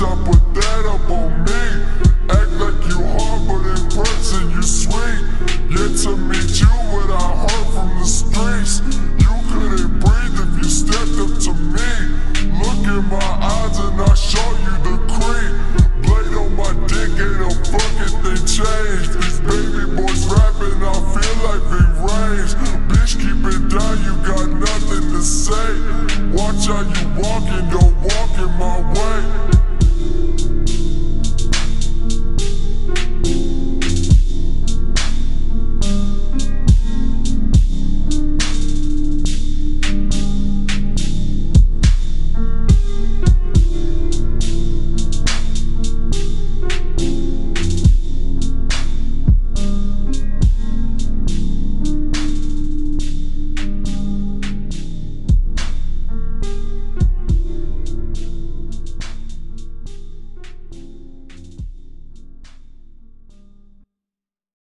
I put that up on me. Act like you hard, but in person you sweet. Yet to meet you, what I heard from the streets. You couldn't breathe if you stepped up to me. Look in my eyes and I show you the creep. Blade on my dick and no fucking thing changed. These baby boys rapping, I feel like it rains. Bitch, keep it down, you got nothing to say. Watch how you walking, do